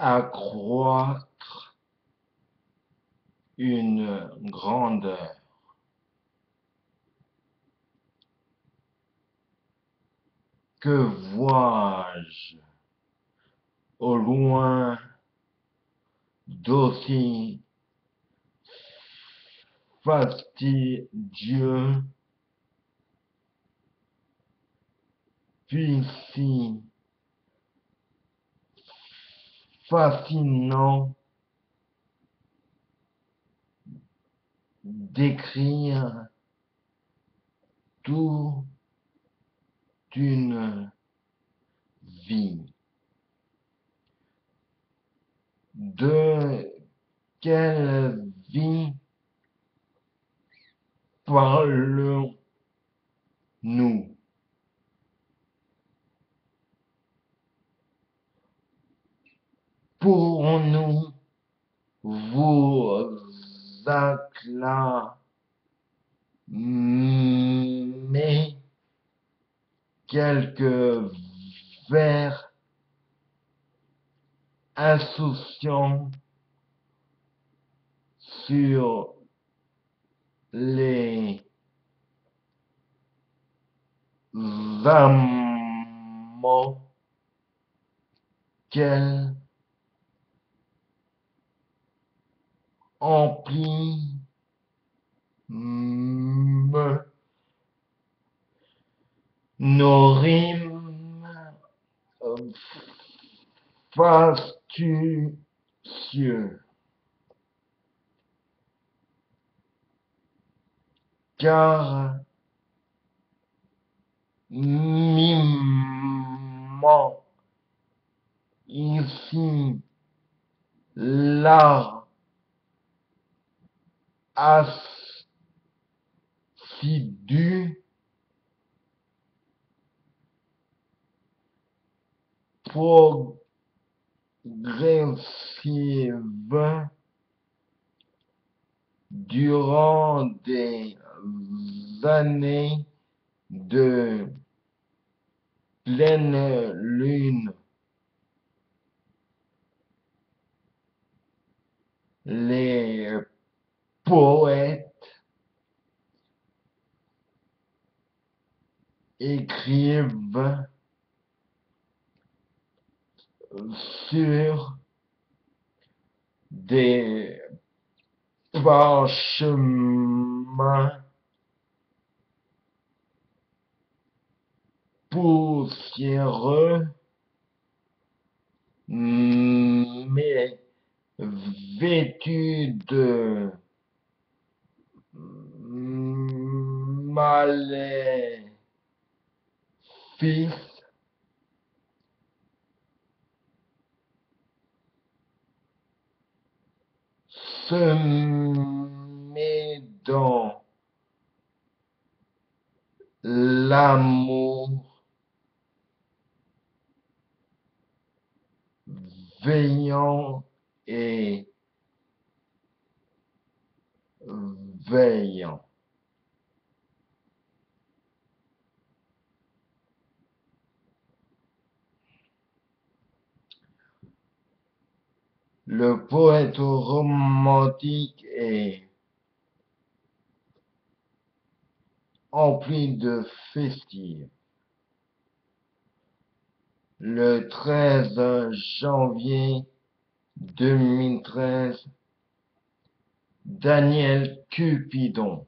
accroître une grandeur. Que vois-je au loin d'aussi fastidieux, puis si fascinant d'écrire toute une vie. De quelle vie parlons-nous? Pourrons-nous vous acclamer quelques vers insouciants sur les amants qu'elle emplit me nos rimes fastucieux. Car mimant ici l'art assidu progressive durant des années de pleine lune. Les poètes écrivent sur des parchemins poussiéreux, mais vêtus de maléfices semés dans l'amour veillant et Le poète romantique est empli de festives. Le 13 janvier 2013, Daniel Cupidon.